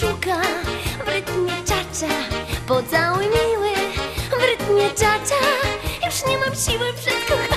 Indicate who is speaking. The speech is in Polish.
Speaker 1: szuka. W rytmie czacza Pocałuj miły w rytmie czacza Już nie mam siły przed kochaniem